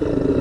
you